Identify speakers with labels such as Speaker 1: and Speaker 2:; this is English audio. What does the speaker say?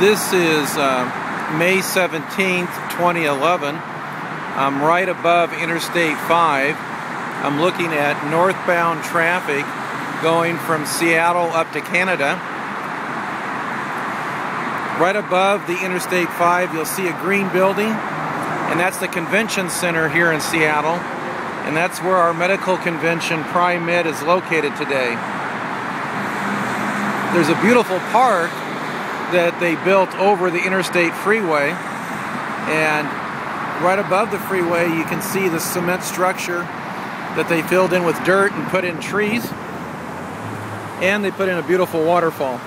Speaker 1: This is uh, May 17th, 2011. I'm right above Interstate 5. I'm looking at northbound traffic going from Seattle up to Canada. Right above the Interstate 5, you'll see a green building, and that's the convention center here in Seattle. And that's where our medical convention, Prime Med, is located today. There's a beautiful park that they built over the interstate freeway. And right above the freeway, you can see the cement structure that they filled in with dirt and put in trees. And they put in a beautiful waterfall.